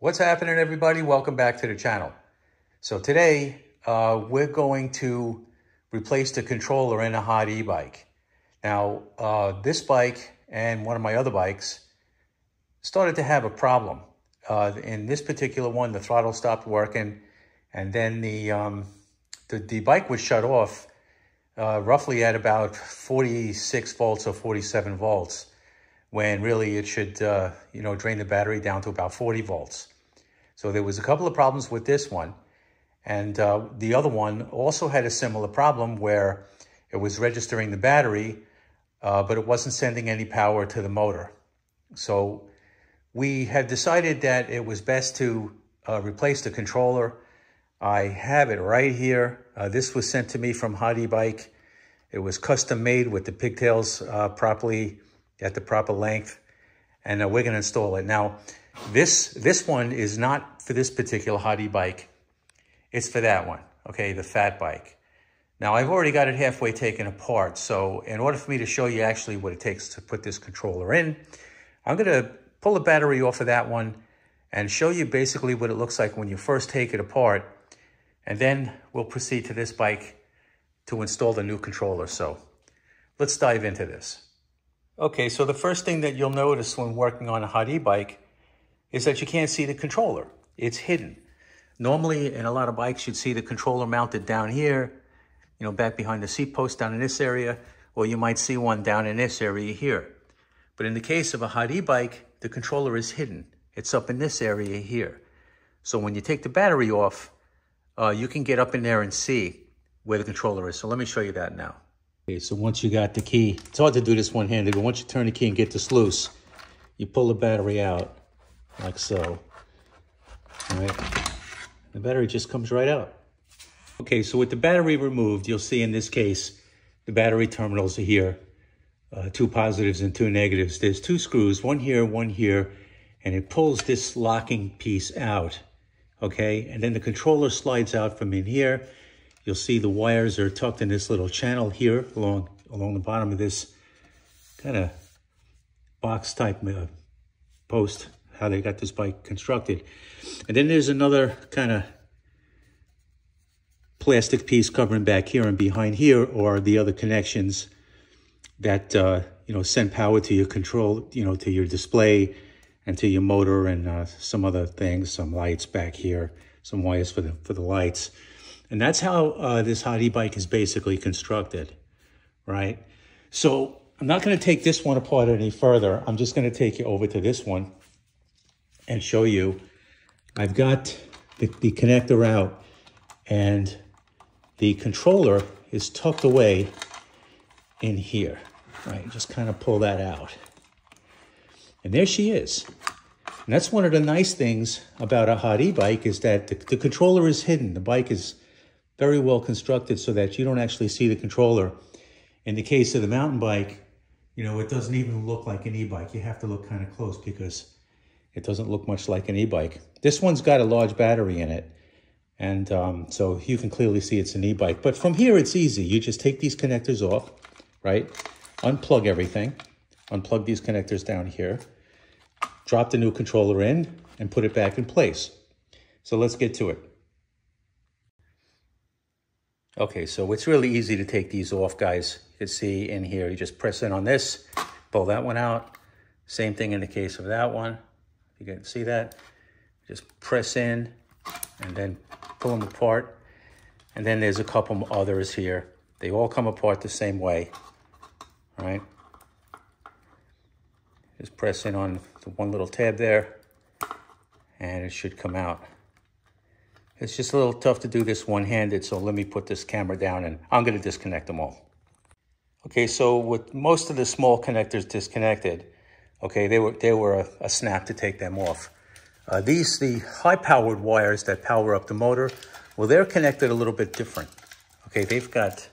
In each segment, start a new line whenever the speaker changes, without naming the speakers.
What's happening everybody? Welcome back to the channel. So today uh, we're going to replace the controller in a hot e-bike. Now uh, this bike and one of my other bikes started to have a problem. Uh, in this particular one, the throttle stopped working and then the, um, the, the, bike was shut off uh, roughly at about 46 volts or 47 volts when really it should, uh, you know, drain the battery down to about 40 volts. So there was a couple of problems with this one. And uh, the other one also had a similar problem where it was registering the battery, uh, but it wasn't sending any power to the motor. So we had decided that it was best to uh, replace the controller. I have it right here. Uh, this was sent to me from Hot E-Bike. It was custom made with the pigtails uh, properly at the proper length, and uh, we're gonna install it. Now, this, this one is not for this particular Hot E-Bike. It's for that one, okay, the fat bike. Now, I've already got it halfway taken apart, so in order for me to show you actually what it takes to put this controller in, I'm gonna pull the battery off of that one and show you basically what it looks like when you first take it apart, and then we'll proceed to this bike to install the new controller. So let's dive into this. Okay, so the first thing that you'll notice when working on a hot e-bike is that you can't see the controller. It's hidden. Normally, in a lot of bikes, you'd see the controller mounted down here, you know, back behind the seat post down in this area, or you might see one down in this area here. But in the case of a hot e-bike, the controller is hidden. It's up in this area here. So when you take the battery off, uh, you can get up in there and see where the controller is. So let me show you that now. Okay, so once you got the key, it's hard to do this one-handed, but once you turn the key and get this loose, you pull the battery out like so. All right, the battery just comes right out. Okay, so with the battery removed, you'll see in this case, the battery terminals are here, uh, two positives and two negatives. There's two screws, one here, one here, and it pulls this locking piece out, okay? And then the controller slides out from in here, You'll see the wires are tucked in this little channel here along, along the bottom of this kind of box type uh, post, how they got this bike constructed. And then there's another kind of plastic piece covering back here and behind here are the other connections that, uh, you know, send power to your control, you know, to your display and to your motor and uh, some other things, some lights back here, some wires for the, for the lights. And that's how uh, this hot e-bike is basically constructed, right? So I'm not going to take this one apart any further. I'm just going to take you over to this one and show you. I've got the, the connector out and the controller is tucked away in here, right? Just kind of pull that out. And there she is. And that's one of the nice things about a hot e-bike is that the, the controller is hidden. The bike is very well constructed so that you don't actually see the controller. In the case of the mountain bike, you know, it doesn't even look like an e-bike. You have to look kind of close because it doesn't look much like an e-bike. This one's got a large battery in it. And um, so you can clearly see it's an e-bike. But from here, it's easy. You just take these connectors off, right? Unplug everything. Unplug these connectors down here. Drop the new controller in and put it back in place. So let's get to it. Okay, so it's really easy to take these off, guys. You can see in here, you just press in on this, pull that one out. Same thing in the case of that one. You can see that. Just press in and then pull them apart. And then there's a couple others here. They all come apart the same way, all right? Just press in on the one little tab there and it should come out. It's just a little tough to do this one-handed, so let me put this camera down and I'm gonna disconnect them all. Okay, so with most of the small connectors disconnected, okay, they were, they were a, a snap to take them off. Uh, these, the high-powered wires that power up the motor, well, they're connected a little bit different. Okay, they've got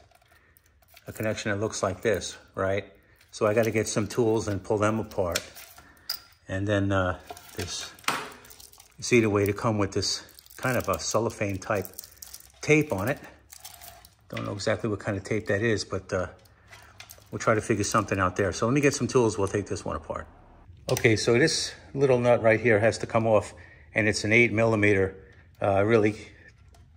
a connection that looks like this, right? So I got to get some tools and pull them apart. And then uh, this, see the way to come with this kind of a cellophane type tape on it. Don't know exactly what kind of tape that is, but uh, we'll try to figure something out there. So let me get some tools. We'll take this one apart. Okay, so this little nut right here has to come off. and it's an eight millimeter. Uh, I really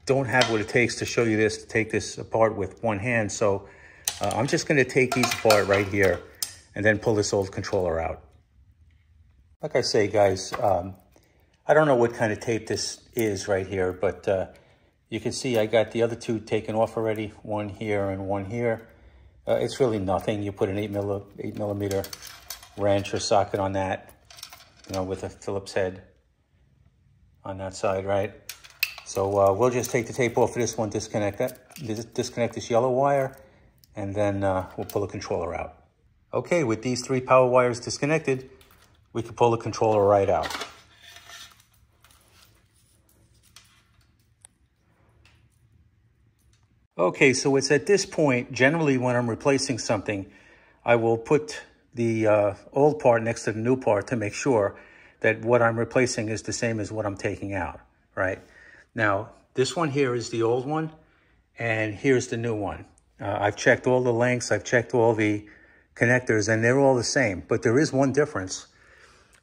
don't have what it takes to show you this, to take this apart with one hand. So uh, I'm just gonna take these apart right here and then pull this old controller out. Like I say, guys, um, I don't know what kind of tape this is right here, but uh, you can see I got the other two taken off already, one here and one here. Uh, it's really nothing. You put an 8, milli, eight millimeter wrench or socket on that, you know, with a Phillips head on that side, right? So uh, we'll just take the tape off of this one, disconnect that, disconnect this yellow wire, and then uh, we'll pull the controller out. Okay, with these three power wires disconnected, we can pull the controller right out. Okay, so it's at this point, generally when I'm replacing something, I will put the uh, old part next to the new part to make sure that what I'm replacing is the same as what I'm taking out, right? Now, this one here is the old one, and here's the new one. Uh, I've checked all the lengths, I've checked all the connectors, and they're all the same, but there is one difference.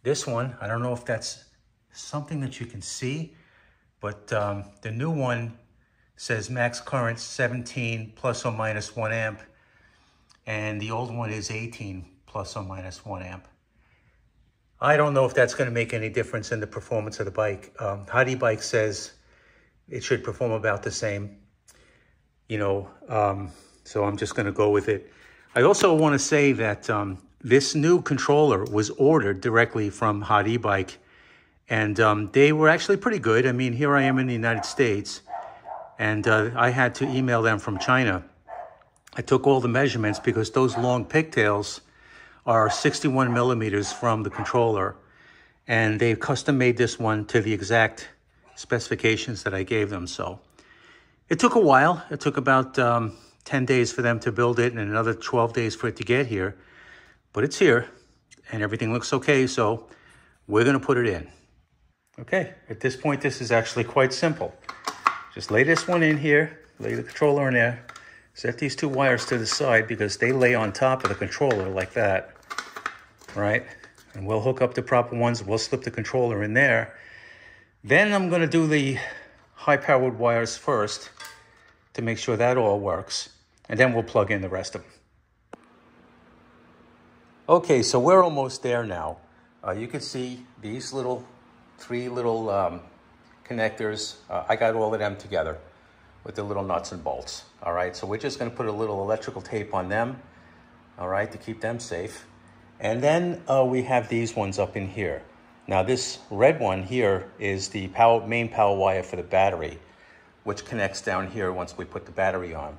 This one, I don't know if that's something that you can see, but um, the new one says max current 17 plus or minus 1 amp, and the old one is 18 plus or minus 1 amp. I don't know if that's going to make any difference in the performance of the bike. Um, HOTeBike says it should perform about the same, you know, um, so I'm just going to go with it. I also want to say that um, this new controller was ordered directly from HOTeBike, and um, they were actually pretty good. I mean, here I am in the United States, and uh, I had to email them from China. I took all the measurements because those long pigtails are 61 millimeters from the controller, and they custom made this one to the exact specifications that I gave them. So it took a while. It took about um, 10 days for them to build it and another 12 days for it to get here. But it's here and everything looks okay. So we're going to put it in. Okay, at this point, this is actually quite simple. Just lay this one in here, lay the controller in there, set these two wires to the side because they lay on top of the controller like that, right? And we'll hook up the proper ones. We'll slip the controller in there. Then I'm gonna do the high-powered wires first to make sure that all works. And then we'll plug in the rest of them. Okay, so we're almost there now. Uh, you can see these little, three little um, connectors. Uh, I got all of them together with the little nuts and bolts. All right, so we're just gonna put a little electrical tape on them, all right, to keep them safe. And then uh, we have these ones up in here. Now this red one here is the power, main power wire for the battery, which connects down here once we put the battery on.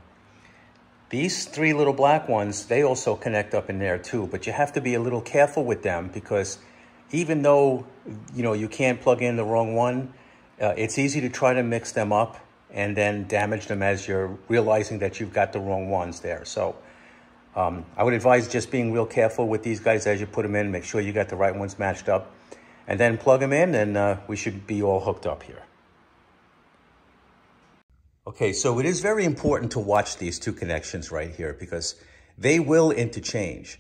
These three little black ones, they also connect up in there too, but you have to be a little careful with them because even though, you know, you can't plug in the wrong one, uh, it's easy to try to mix them up and then damage them as you're realizing that you've got the wrong ones there. So um, I would advise just being real careful with these guys as you put them in. Make sure you got the right ones matched up. And then plug them in and uh, we should be all hooked up here. Okay, so it is very important to watch these two connections right here because they will interchange.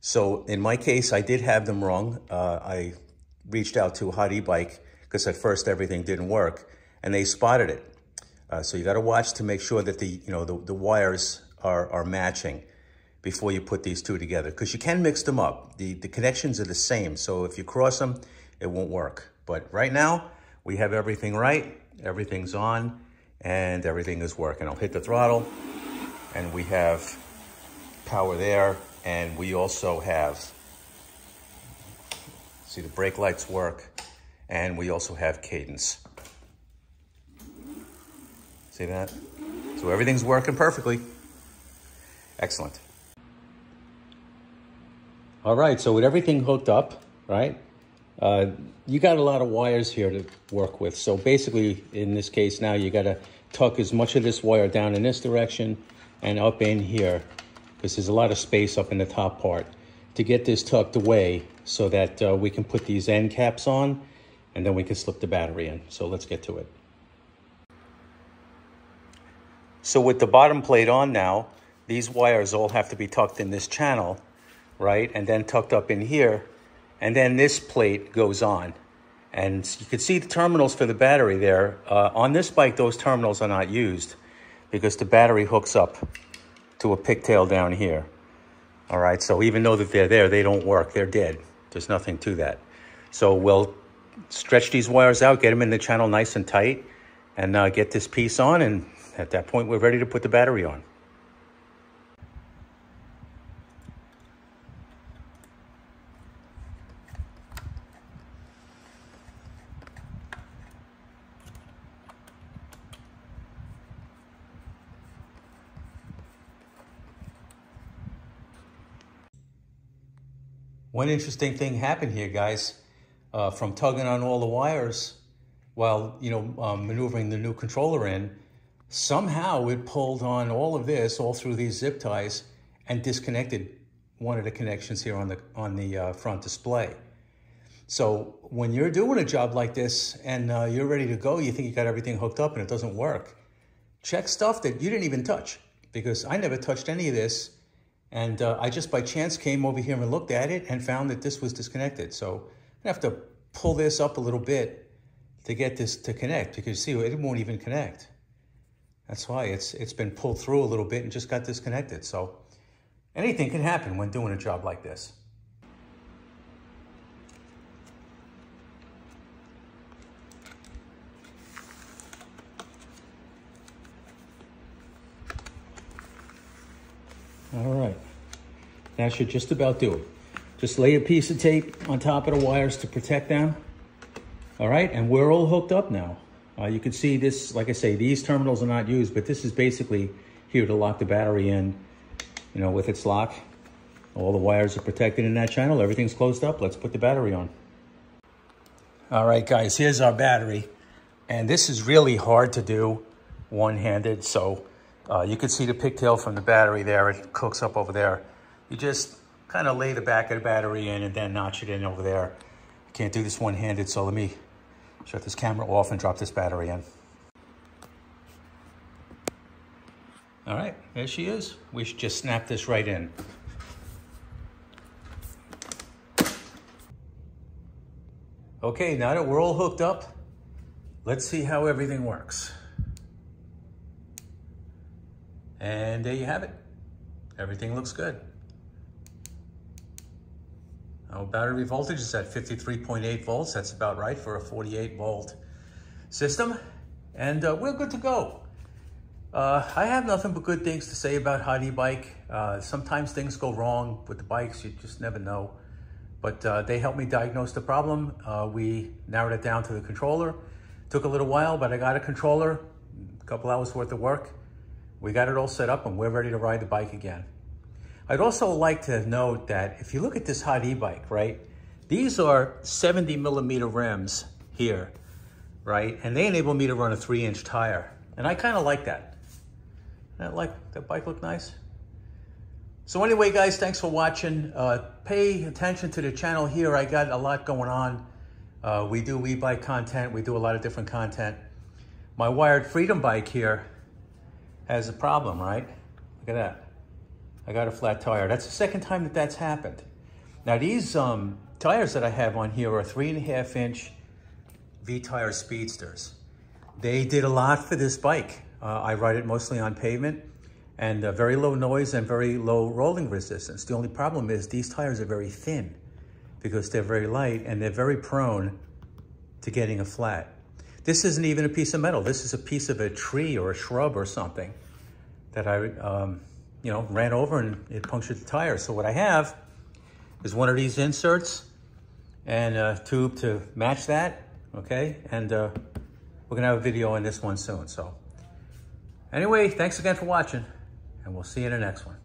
So in my case, I did have them wrong. Uh, I reached out to HOTeBike because at first everything didn't work and they spotted it. Uh, so you got to watch to make sure that the, you know, the, the wires are, are matching before you put these two together because you can mix them up. The, the connections are the same. So if you cross them, it won't work. But right now we have everything right. Everything's on and everything is working. I'll hit the throttle and we have power there. And we also have, see the brake lights work and we also have cadence. See that? So everything's working perfectly. Excellent. All right, so with everything hooked up, right? Uh, you got a lot of wires here to work with. So basically, in this case now, you got to tuck as much of this wire down in this direction and up in here, because there's a lot of space up in the top part, to get this tucked away so that uh, we can put these end caps on and then we can slip the battery in. So let's get to it. So with the bottom plate on now, these wires all have to be tucked in this channel, right? And then tucked up in here. And then this plate goes on. And you can see the terminals for the battery there. Uh, on this bike, those terminals are not used because the battery hooks up to a pigtail down here. All right, so even though that they're there, they don't work. They're dead. There's nothing to that. So we'll stretch these wires out, get them in the channel nice and tight, and uh, get this piece on. And at that point, we're ready to put the battery on. One interesting thing happened here, guys. Uh, from tugging on all the wires while, you know, um, maneuvering the new controller in, somehow it pulled on all of this all through these zip ties and disconnected one of the connections here on the, on the uh, front display. So when you're doing a job like this and uh, you're ready to go, you think you got everything hooked up and it doesn't work, check stuff that you didn't even touch because I never touched any of this and uh, I just by chance came over here and looked at it and found that this was disconnected. So Have to pull this up a little bit to get this to connect because you see, it won't even connect. That's why it's it's been pulled through a little bit and just got disconnected. So anything can happen when doing a job like this. All right, that should just about do it. Just lay a piece of tape on top of the wires to protect them. All right, and we're all hooked up now. Uh, you can see this, like I say, these terminals are not used, but this is basically here to lock the battery in, you know, with its lock. All the wires are protected in that channel. Everything's closed up. Let's put the battery on. All right, guys, here's our battery. And this is really hard to do one-handed, so uh, you can see the pigtail from the battery there. It cooks up over there. You just kind of lay the back of the battery in and then notch it in over there. I can't do this one-handed, so let me shut this camera off and drop this battery in. All right, there she is. We should just snap this right in. Okay, now that we're all hooked up, let's see how everything works. And there you have it. Everything looks good. Our battery voltage is at 53.8 volts. That's about right for a 48 volt system. And uh, we're good to go. Uh, I have nothing but good things to say about Hot E-Bike. Uh, sometimes things go wrong with the bikes. You just never know. But uh, they helped me diagnose the problem. Uh, we narrowed it down to the controller. Took a little while, but I got a controller, a couple hours worth of work. We got it all set up and we're ready to ride the bike again. I'd also like to note that if you look at this hot e-bike, right? These are 70 millimeter rims here, right? And they enable me to run a three inch tire. And I kind of like that. I like that bike look nice. So anyway, guys, thanks for watching. Uh, pay attention to the channel here. I got a lot going on. Uh, we do e-bike content. We do a lot of different content. My Wired Freedom bike here has a problem, right? Look at that. I got a flat tire. That's the second time that that's happened. Now these um, tires that I have on here are three and a half inch Vee Tire Speedsters. They did a lot for this bike. Uh, I ride it mostly on pavement and uh, very low noise and very low rolling resistance. The only problem is these tires are very thin because they're very light and they're very prone to getting a flat. This isn't even a piece of metal. This is a piece of a tree or a shrub or something that I, um, you know, ran over and it punctured the tire. So what I have is one of these inserts and a tube to match that, okay? And uh, we're gonna have a video on this one soon, so. Anyway, thanks again for watching and we'll see you in the next one.